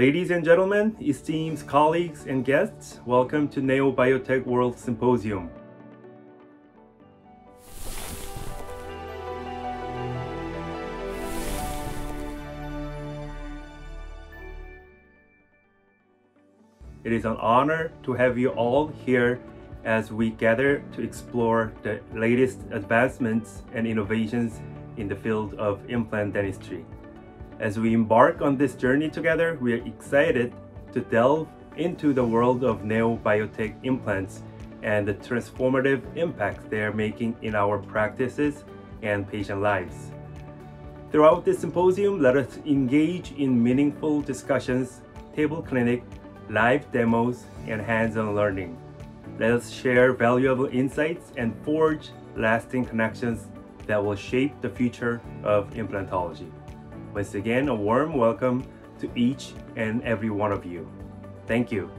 Ladies and gentlemen, esteemed colleagues and guests, welcome to Neo Biotech World Symposium. It is an honor to have you all here as we gather to explore the latest advancements and innovations in the field of implant dentistry. As we embark on this journey together, we are excited to delve into the world of Neo Biotech implants and the transformative impact they are making in our practices and patient lives. Throughout this symposium, let us engage in meaningful discussions, table clinic, live demos, and hands-on learning. Let us share valuable insights and forge lasting connections that will shape the future of implantology. Once again, a warm welcome to each and every one of you. Thank you.